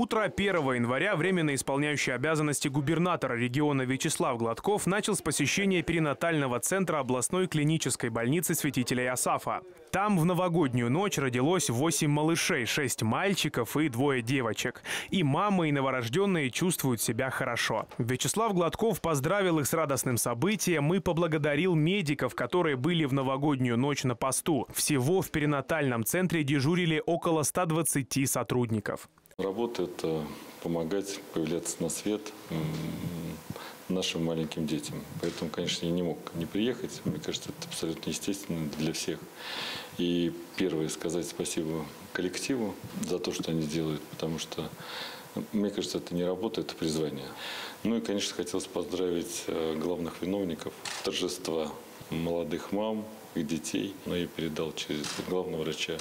Утро 1 января временно исполняющий обязанности губернатора региона Вячеслав Гладков начал с посещения перинатального центра областной клинической больницы святителя Иосафа. Там в новогоднюю ночь родилось 8 малышей, 6 мальчиков и двое девочек. И мамы, и новорожденные чувствуют себя хорошо. Вячеслав Гладков поздравил их с радостным событием и поблагодарил медиков, которые были в новогоднюю ночь на посту. Всего в перинатальном центре дежурили около 120 сотрудников. Работа – это помогать появляться на свет нашим маленьким детям. Поэтому, конечно, я не мог не приехать. Мне кажется, это абсолютно естественно для всех. И первое сказать спасибо коллективу за то, что они делают, потому что мне кажется, это не работа, это призвание. Ну и, конечно, хотелось поздравить э, главных виновников торжества молодых мам и детей. Но я передал через главного врача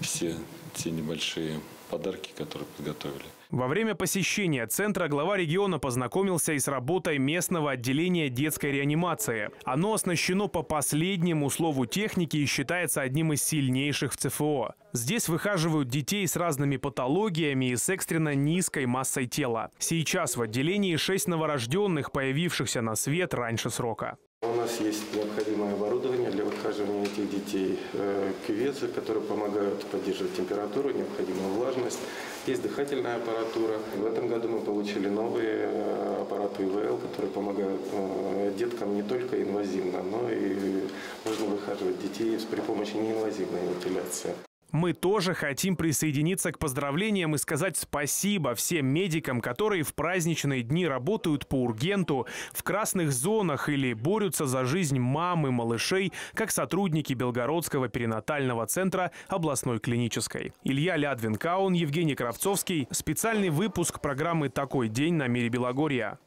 все те небольшие подарки, которые подготовили. Во время посещения центра глава региона познакомился и с работой местного отделения детской реанимации. Оно оснащено по последнему слову техники и считается одним из сильнейших в ЦФО. Здесь выхаживают детей с разными патологиями и с экстренно низкой массой тела. Сейчас в отделении 6 новорожденных, появившихся на свет раньше срока. У нас есть необходимое оборудование для выхаживания этих детей. Э, кюветы, которые помогают поддерживать температуру, необходимую влажность. Есть дыхательная аппаратура. В этом году мы получили новые э, аппараты ИВЛ, которые помогают э, деткам не только инвазивно, но и можно выхаживать детей при помощи неинвазивной вентиляции. Мы тоже хотим присоединиться к поздравлениям и сказать спасибо всем медикам, которые в праздничные дни работают по ургенту, в красных зонах или борются за жизнь мам и малышей, как сотрудники Белгородского перинатального центра областной клинической. Илья Лядвин-Каун, Евгений Кравцовский. Специальный выпуск программы «Такой день» на мире Белогорья.